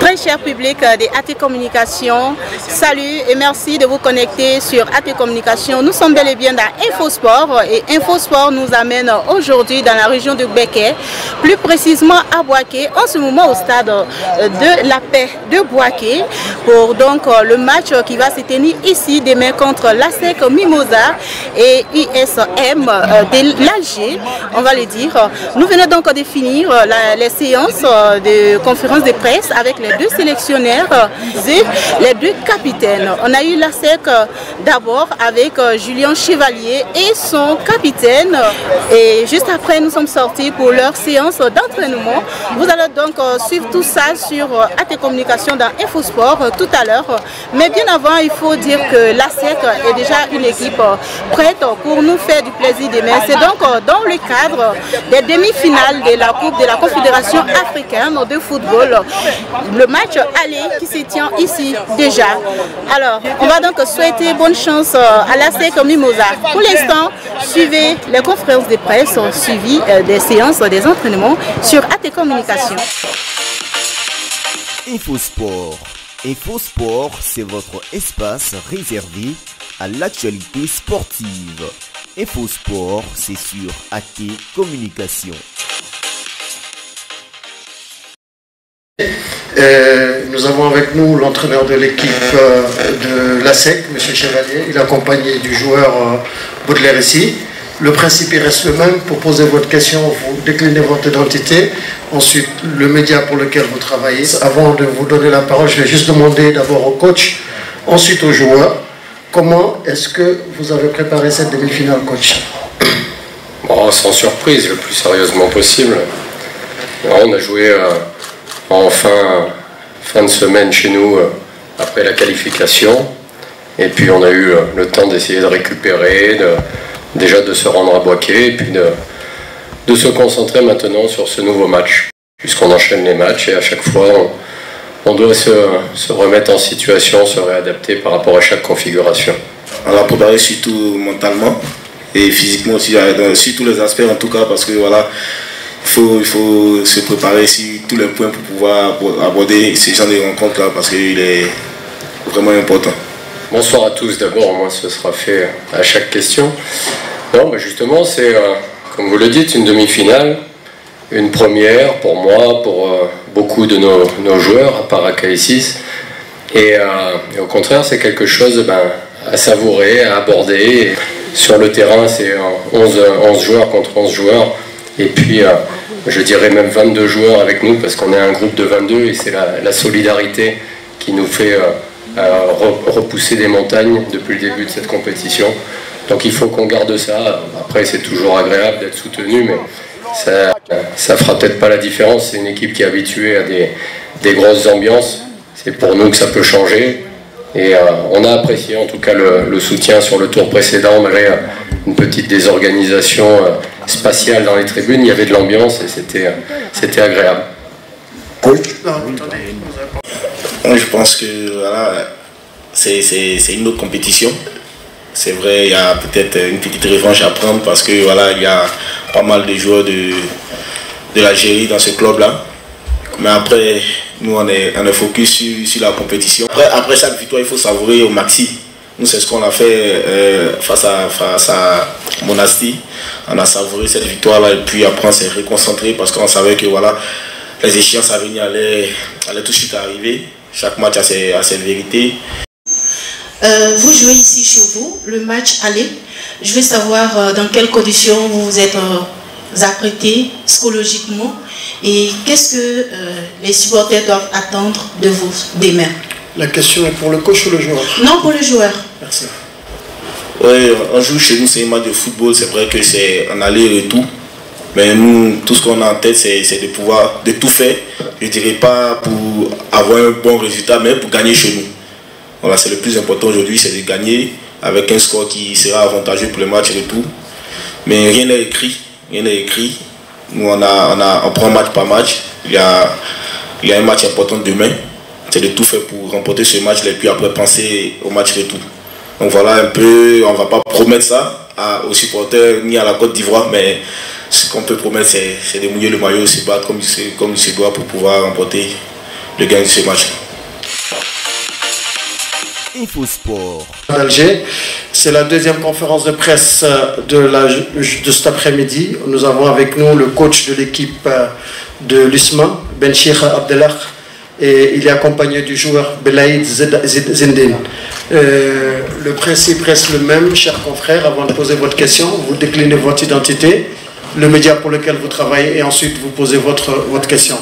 Très cher public des AT Communication, salut et merci de vous connecter sur AT Communication. Nous sommes bel et bien dans Infosport et Infosport nous amène aujourd'hui dans la région de Béquet, plus précisément à Boaké, en ce moment au stade de la paix de Boaké pour donc le match qui va se tenir ici demain contre l'ASEC Mimosa et ISM de l'Alger, on va le dire. Nous venons donc de finir les séances de conférence de presse avec les deux sélectionnaires et les deux capitaines. On a eu la SEC d'abord avec Julien Chevalier et son capitaine. Et juste après, nous sommes sortis pour leur séance d'entraînement. Vous allez donc suivre tout ça sur AT Communication dans Infosport tout à l'heure. Mais bien avant, il faut dire que la SEC est déjà une équipe prête pour nous faire du plaisir demain. C'est donc dans le cadre des demi-finales de la Coupe de la Confédération africaine de football le match aller qui se tient ici déjà. Alors, on va donc souhaiter bonne chance à la Mimosa. Pour l'instant, suivez les conférences de presse suivies des séances, des entraînements sur AT Communication. Infosport. Infosport, c'est votre espace réservé à l'actualité sportive. Infosport, c'est sur AT Communication. Euh, nous avons avec nous l'entraîneur de l'équipe euh, de l'ASEC, M. Chevalier. Il est accompagné du joueur euh, Baudelaire ici. Le principe reste le même. Pour poser votre question, vous déclinez votre identité. Ensuite, le média pour lequel vous travaillez. Avant de vous donner la parole, je vais juste demander d'abord au coach, ensuite aux joueurs. Comment est-ce que vous avez préparé cette demi-finale, coach? Bon, Sans surprise, le plus sérieusement possible. on a joué en fin, fin de semaine chez nous après la qualification. Et puis on a eu le temps d'essayer de récupérer, de, déjà de se rendre à Boaké, et puis de, de se concentrer maintenant sur ce nouveau match. Puisqu'on enchaîne les matchs et à chaque fois on, doit se, se, remettre en situation, se réadapter par rapport à chaque configuration. On a préparé surtout mentalement et physiquement aussi, sur tous les aspects en tout cas, parce que voilà, il faut, il faut se préparer sur tous les points pour pouvoir aborder ces gens de rencontres-là parce qu'il est vraiment important. Bonsoir à tous d'abord, moi ce sera fait à chaque question. Non, mais justement, c'est, euh, comme vous le dites, une demi-finale, une première pour moi, pour euh, beaucoup de nos, joueurs, à part AK6. Et, euh, et, au contraire, c'est quelque chose ben, à savourer, à aborder. Sur le terrain, c'est 11, 11 joueurs contre 11 joueurs. Et puis, je dirais même 22 joueurs avec nous parce qu'on est un groupe de 22 et c'est la, solidarité qui nous fait repousser des montagnes depuis le début de cette compétition. Donc il faut qu'on garde ça. Après, c'est toujours agréable d'être soutenu, mais ça ne fera peut-être pas la différence. C'est une équipe qui est habituée à des, des grosses ambiances. C'est pour nous que ça peut changer. Et euh, on a apprécié en tout cas le, soutien sur le tour précédent, malgré euh, une petite désorganisation euh, spatiale dans les tribunes. Il y avait de l'ambiance et c'était, c'était agréable. Je pense que voilà, c'est, une autre compétition. C'est vrai, il y a peut-être une petite revanche à prendre parce que voilà, il y a pas mal de joueurs de, de l'Algérie dans ce club-là. Mais après, nous, on est, on est focus sur, sur, la compétition. Après, après victoire, il faut savourer au maxi. Nous, c'est ce qu'on a fait euh, face, à, face à Monastir. On a savouré cette victoire-là et puis après, on s'est réconcentré parce qu'on savait que voilà, les échéances à venir allaient tout de suite arriver. Chaque match a ses, a ses vérités. Euh, vous jouez ici chez vous, le match aller. Je veux savoir euh, dans quelles conditions vous vous êtes euh, apprêté psychologiquement et qu'est-ce que euh, les supporters doivent attendre de vous demain? La question est pour le coach ou le joueur? Non, pour le joueur. Merci. Oui, on joue chez nous, c'est un match de football, c'est vrai que c'est un aller-retour. Mais nous, tout ce qu'on a en tête, c'est de pouvoir, de tout faire. Je ne dirais pas pour avoir un bon résultat, mais pour gagner chez nous. Voilà, c'est le plus important aujourd'hui, c'est de gagner avec un score qui sera avantageux pour le match retour. Mais rien n'est écrit, rien n'est écrit. Nous, on, a, on, a, on prend match par match. Il y a, il y a un match important demain. C'est de tout faire pour remporter ce match et puis après penser au match retour. Donc voilà un peu, on ne va pas promettre ça aux supporters ni à la Côte d'Ivoire, mais ce qu'on peut promettre, c'est de mouiller le maillot, se battre comme il, comme il se doit pour pouvoir remporter le gain de ce match. Infosport. Alger. C'est la deuxième conférence de presse de, la, de cet après-midi. Nous avons avec nous le coach de l'équipe de l'USMA, Benchir Abdellah, et il est accompagné du joueur Belaïd Zindin. Euh, le principe reste le même, chers confrères. Avant de poser votre question, vous déclinez votre identité, le média pour lequel vous travaillez, et ensuite vous posez votre, votre question.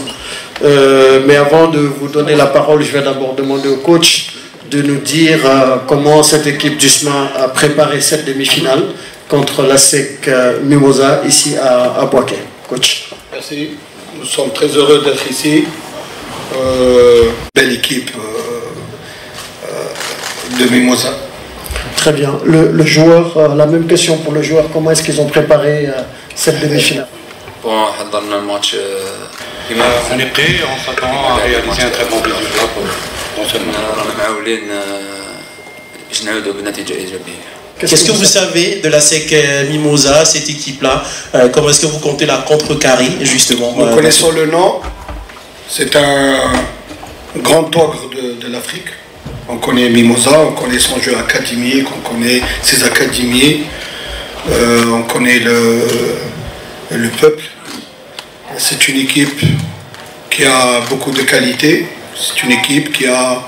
Euh, mais avant de vous donner la parole, je vais d'abord demander au coach de nous dire euh, comment cette équipe d'USMA a préparé cette demi-finale contre la SEC Mimosa ici à, à Boaké. Coach. Merci. Nous sommes très heureux d'être ici. Euh, belle équipe de Mimosa. Très bien. Le, le joueur, la même question pour le joueur. Comment est-ce qu'ils ont préparé cette demi-finale Bon, le match. on est prêt, on s'attend à réaliser un très bon résultat non seulement. Qu'est-ce que vous savez de la SEC Mimosa, cette équipe-là? Comment est-ce que vous comptez la contrecarrer, justement Nous connaissons le nom. C'est un grand ogre de, de l'Afrique. On connaît Mimosa, on connaît son jeu académique, on connaît ses académies, euh, on connaît le, le peuple. C'est une équipe qui a beaucoup de qualité. C'est une équipe qui a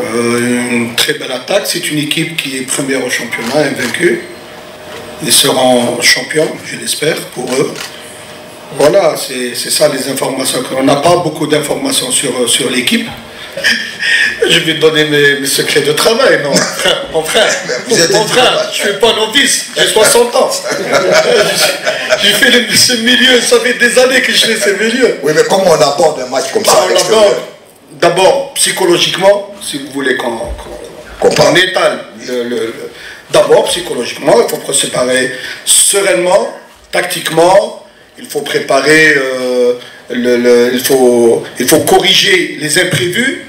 euh, une très belle attaque. C'est une équipe qui est première au championnat, invaincue. Ils seront champions, je l'espère, pour eux. Voilà, c'est ça les informations. On n'a pas beaucoup d'informations sur, sur l'équipe. Je vais te donner mes, secrets de travail, non Mon frère, Vous êtes mon frère je ne suis pas novice, j'ai 60 ans. j'ai fait ce milieu, ça fait des années que je fais ce milieu. Oui, mais comment on aborde un match comme ça D'abord, psychologiquement, si vous voulez qu'on qu étale. D'abord, psychologiquement, il faut se préparer sereinement, tactiquement, il faut préparer, euh, le, il, faut, corriger les imprévus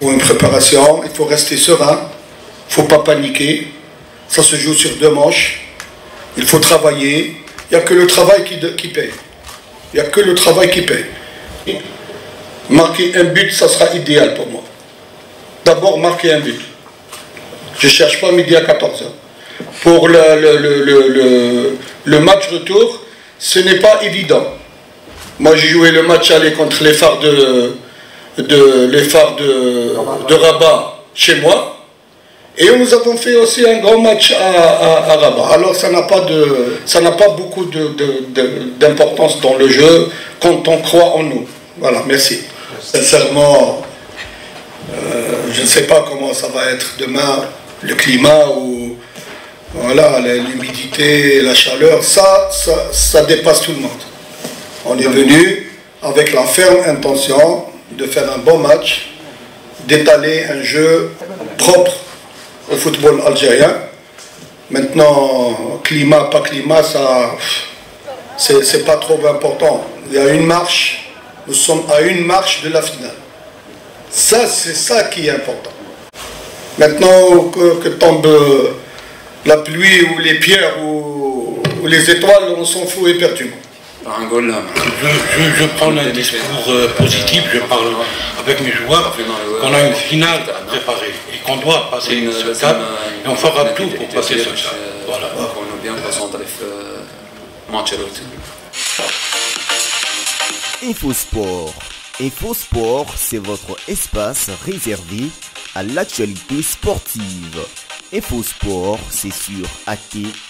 pour une préparation, il faut rester serein, il ne faut pas paniquer, ça se joue sur deux manches, il faut travailler, il n'y a que le travail qui, qui paye. Il n'y a que le travail qui paye. Marquer un but, ça sera idéal pour moi. D'abord, marquer un but. Je ne cherche pas midi à 14h. Pour le, le, le, le, match retour, ce n'est pas évident. Moi, j'ai joué le match aller contre les phares de, de, de, de Rabat chez moi. Et nous avons fait aussi un grand match à, à, Rabat. Alors ça n'a pas, de, beaucoup d'importance dans le jeu quand on croit en nous. Voilà, merci. Sincèrement, euh, je ne sais pas comment ça va être demain, le climat ou voilà, l'humidité, la chaleur, ça, ça, ça dépasse tout le monde. On est venu avec la ferme intention de faire un bon match, d'étaler un jeu propre au football algérien. Maintenant, climat, pas climat, ça, c'est pas trop important. Il y a une marche, nous sommes à une marche de la finale. Ça, c'est ça qui est important. Maintenant que, que, tombe la pluie ou les pierres ou, ou les étoiles, on s'en fout éperdument. Je, je, prends un discours euh, positif, je parle avec mes joueurs, qu'on a une finale préparée et qu'on doit passer ce cap, et on fera tout pour passer ce cap. Voilà. Infosport. Infosport, c'est votre espace réservé à l'actualité sportive. Infosport, c'est sur AT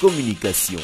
Communication.